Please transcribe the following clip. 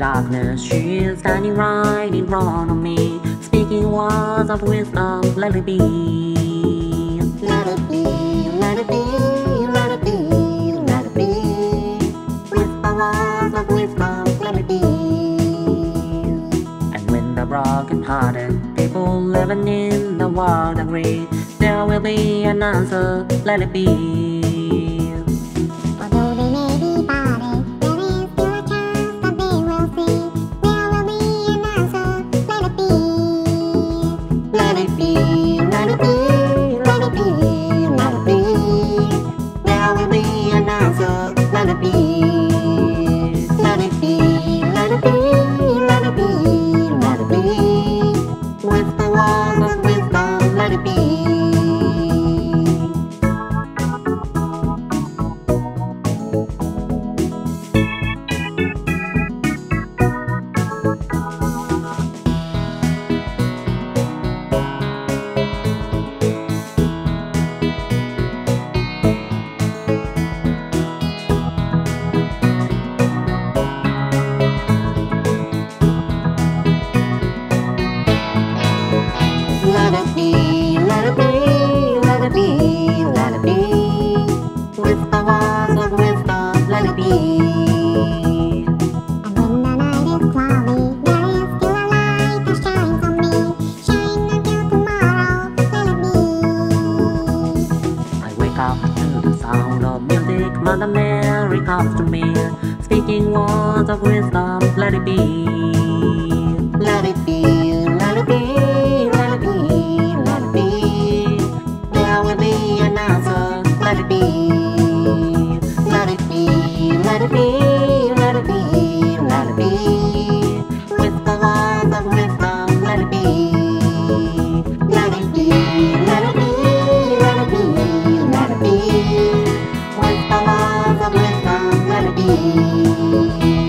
darkness, she is standing right in front of me, speaking words of wisdom, let it be. Let it be, let it be, let it be, let it be. Whisper words of wisdom, let it be. And when the broken hearted people living in the world agree, there will be an answer, let it be. Mother Mary comes to me, speaking words of wisdom, let it be. Ooh.